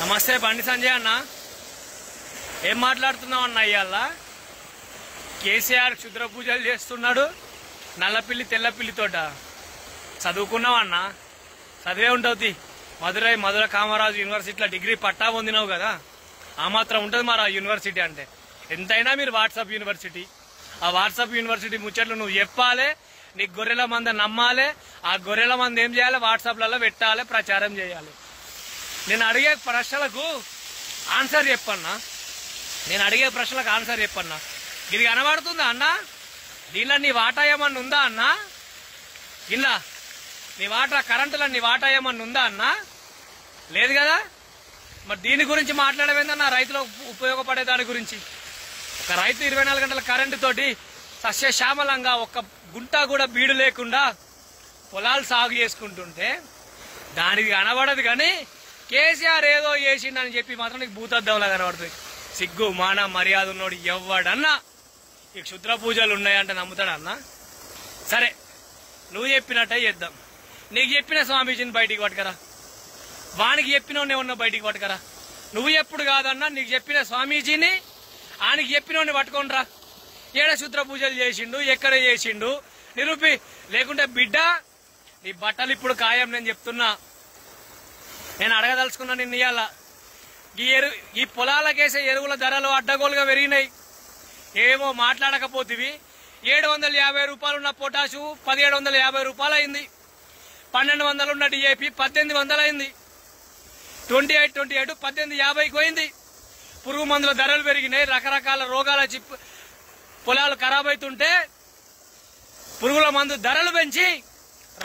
నమస్తే బండి సంజయ్ అన్న. ఏం మాట్లాడుతున్నావు అన్న ఇవాళ కేసీఆర్ క్షుద్ర పూజలు చేస్తున్నాడు నల్లపిల్లి తెల్లపిల్లితోట చదువుకున్నావన్న చదివే ఉంటుంది మధురై మధుర కామరాజు యూనివర్సిటీలో డిగ్రీ పట్టా పొందినావు కదా. ఆ మాత్రం ఉంటుంది మరి ఆ యూనివర్సిటీ అంటే. ఎంతైనా మీరు వాట్సాప్ యూనివర్సిటీ. ఆ వాట్సాప్ యూనివర్సిటీ ముచ్చట్లు నువ్వు చెప్పాలి నీకు గొర్రెల మంద నమ్మాలి ఆ గొర్రెల మంది ఏం చేయాలి? వాట్సాప్లలో పెట్టాలి ప్రచారం చేయాలి. నేను అడిగే ప్రశ్నలకు ఆన్సర్ చెప్పన్నా. నేను అడిగే ప్రశ్నలకు ఆన్సర్ చెప్పన్నా. ఇది కనబడుతుందా అన్న? దీనిలో నీ వాటా ఏమన్నా ఉందా అన్న? ఇలా నీ వాటా కరెంటులో నీ వాటా ఏమన్నా ఉందా అన్న? లేదు కదా? మరి దీని గురించి మాట్లాడమేందన్న రైతులకు ఉపయోగపడే దాని గురించి. ఒక రైతు ఇరవై నాలుగు గంటల కరెంటు తోటి సస్యశ్యామలంగా ఒక్క గుంట కూడా బీడు లేకుండా పొలాలు సాగు చేసుకుంటుంటే దానికి కనబడదు కానీ కేసీఆర్ ఏదో చేసిండని చెప్పి మాత్రం నీకు భూతద్దంలా కనబడుతుంది. సిగ్గు మాన మర్యాద ఉన్నోడు ఎవ్వడన్నా ఈ క్షుద్ర పూజలు ఉన్నాయంటే నమ్ముతాడన్నా? సరే నువ్వు చెప్పినట్టే చేద్దాం. నీకు చెప్పిన స్వామీజీని బయటికి పట్టుకరా. వానికి చెప్పినోడే ఉన్న బయటికి పట్టుకరా. నువ్వు ఎప్పుడు కాదన్నా నీకు చెప్పిన స్వామీజీని ఆయనకి చెప్పినోడిని పట్టుకోనరా. ఏడ శుద్ర పూజలు చేసిండు ఎక్కడ చేసిండు? నిరూపి లేకుంటే బిడ్డ నీ బట్టలు ఇప్పుడు ఖాయం నేను చెప్తున్నా. నేను అడగదలుచుకున్నాను నిన్న ఇవాళ ఈ ఎరు ఈ పొలాలకేసే ఎరువుల ధరలు అడ్డగోలుగా పెరిగినాయి. ఏమో మాట్లాడకపోతివి. ఏడు వందల యాభై రూపాయలు ఉన్న పొటాషు పదిహేడు వందల యాభై రూపాయలు అయింది పన్నెండు వందలు ఉన్న డిఏపి పద్దెనిమిది వందలు అయింది ట్వంటీ ఎయిట్ ట్వంటీ ఎయిట్ పద్దెనిమిది యాభైకి పోయింది. పురుగు మందుల ధరలు పెరిగినాయి. రకరకాల రోగాల చిప్ పొలాలు ఖరాబ్ అవుతుంటే పురుగుల మందు ధరలు పెంచి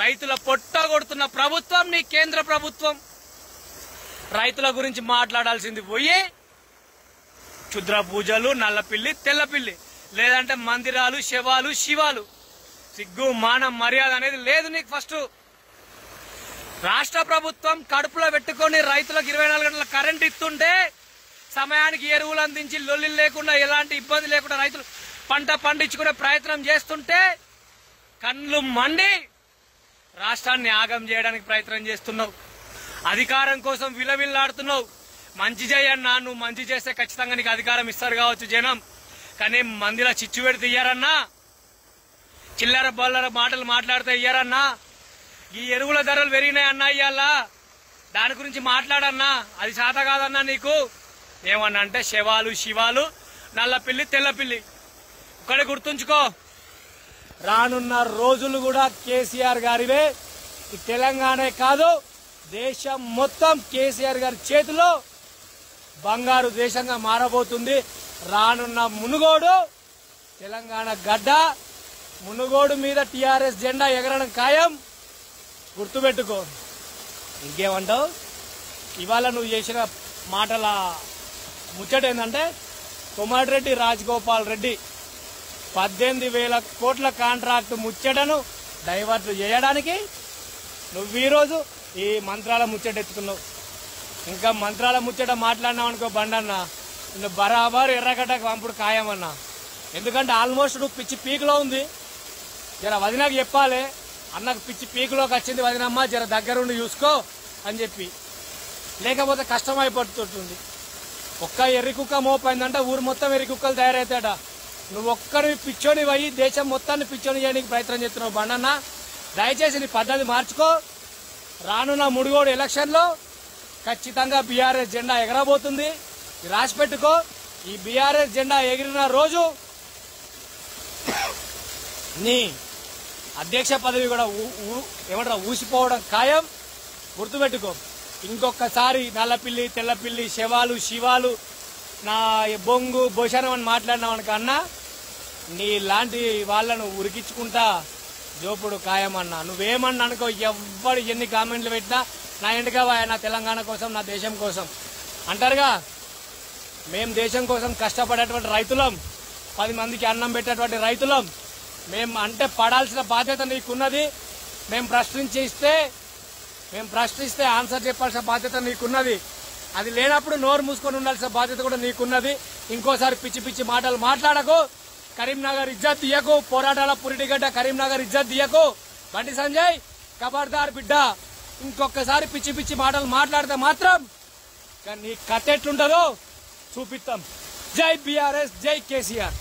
రైతుల పొట్ట కొడుతున్న ప్రభుత్వం నీ కేంద్ర ప్రభుత్వం. రైతుల గురించి మాట్లాడాల్సింది పోయి క్షుద్ర పూజలు నల్లపిల్లి తెల్లపిల్లి. లేదంటే మందిరాలు శవాలు శివాలు. సిగ్గు మానం మర్యాద అనేది లేదు నీకు ఫస్ట్. రాష్ట్ర ప్రభుత్వం కడుపులో పెట్టుకొని రైతులకు ఇరవై నాలుగు గంటల కరెంట్ ఇస్తుంటే సమయానికి ఎరువులు అందించి లొల్లి లేకుండా ఎలాంటి ఇబ్బంది లేకుండా రైతులు పంట పండించుకునే ప్రయత్నం చేస్తుంటే కళ్ళు మండి రాష్ట్రాన్ని ఆగం చేయడానికి ప్రయత్నం చేస్తున్నావు. అధికారం కోసం విలవిల్లాడుతున్నావు. మంచి చేయన్నా నువ్వు మంచి చేస్తే ఖచ్చితంగా నీకు అధికారం ఇస్తారు కావచ్చు జనం. కానీ మందిలో చిచ్చు పెడితే ఇయ్యారన్నా? చిల్లర బల్లర మాటలు మాట్లాడితే ఇయ్యారన్నా? ఈ ఎరువుల ధరలు పెరిగినాయి అన్నా ఇయ్యాల? దాని గురించి మాట్లాడన్నా? అది చేత కాదన్నా నీకు? ఏమన్నా అంటే శవాలు శివాలు నల్లపిల్లి తెల్లపిల్లి ఇక్కడ గుర్తుంచుకో. రానున్న రోజులు కూడా కేసీఆర్ గారివే. ఈ తెలంగాణ కాదు దేశం మొత్తం కేసీఆర్ గారి చేతిలో బంగారు దేశంగా మారబోతుంది. రానున్న మునుగోడు తెలంగాణ గడ్డ మునుగోడు మీద టీఆర్ఎస్ జెండా ఎగరడం ఖాయం. గుర్తుపెట్టుకో. ఇంకేమంటావు? ఇవాళ నువ్వు చేసిన మాటల ముచ్చట ఏంటంటే కొమటిరెడ్డి రాజగోపాల్ రెడ్డి పద్దెనిమిది వేల కోట్ల కాంట్రాక్ట్ ముచ్చటను డైవర్ట్ చేయడానికి నువ్వు ఈరోజు ఈ మంత్రాల ముచ్చట ఎత్తుకున్నావు. ఇంకా మంత్రాల ముచ్చట మాట్లాడినావు అనుకో బండన్న. నువ్వు బరాబర్ ఎర్రగడ్డకు పంపుడు ఖాయమన్నా. ఎందుకంటే ఆల్మోస్ట్ నువ్వు పిచ్చి పీక్లో ఉంది. జర వదినకు చెప్పాలి. అన్నకు పిచ్చి పీకులోకి వచ్చింది వదినమ్మ జర దగ్గరుండి చూసుకో అని చెప్పి. లేకపోతే కష్టం అయిపోతుంటుంది ఒక్క ఎర్రి కుక్క మోపైందంటే ఊరు మొత్తం ఎర్రి కుక్కలు తయారవుతాడా నువ్వు ఒక్కరిని పిచ్చోని పోయి దేశం మొత్తాన్ని పిచ్చోని చేయడానికి ప్రయత్నం చేస్తున్నావు బండన్న. దయచేసి నీ పద్ధతి మార్చుకో. రానున్న ముడుగోడు ఎలక్షన్లో ఖచ్చితంగా బీఆర్ఎస్ జెండా ఎగరబోతుంది. రాసి పెట్టుకో. ఈ బీఆర్ఎస్ జెండా ఎగిరిన రోజు నీ అధ్యక్ష పదవి కూడా ఊ- ఊసిపోవడం ఖాయం? గుర్తుపెట్టుకో. ఇంకొకసారి నల్లపిల్లి తెల్లపిల్లి శవాలు శివాలు నా బొంగు భోషణం అని మాట్లాడినావు అన్నా నీ లాంటి వాళ్ళను ఉరికించుకుంటా జోపుడు ఖాయమన్నా. నువ్వేమన్నా అనుకో ఎవ్వడు ఎన్ని కామెంట్లు పెట్టినా నా ఇంటికా నా తెలంగాణ కోసం నా దేశం కోసం. అంటారుగా మేము దేశం కోసం కష్టపడేటువంటి రైతులం పది మందికి అన్నం పెట్టేటువంటి రైతులం మేము అంటే పడాల్సిన బాధ్యత నీకున్నది మేము ప్రశ్నించి ఇస్తే మేము ప్రశ్నిస్తే ఆన్సర్ చెప్పాల్సిన బాధ్యత నీకున్నది. అది లేనప్పుడు నోరు మూసుకొని ఉండాల్సిన బాధ్యత కూడా నీకున్నది. ఇంకోసారి పిచ్చి పిచ్చి మాటలు మాట్లాడకు. కరీంనగర్ ఇజ్జత్ తీయకు. పోరాటాల పురిటిగడ్డ కరీంనగర్ ఇజ్జత్ తీయకు. బండి సంజయ్ కబర్దార్ బిడ్డ. ఇంకొకసారి పిచ్చి పిచ్చి మాటలు మాట్లాడితే మాత్రం కానీ నీ కథ ఎట్లుంటుందో చూపిస్తాం జై బీఆర్ఎస్ జై కేసీఆర్.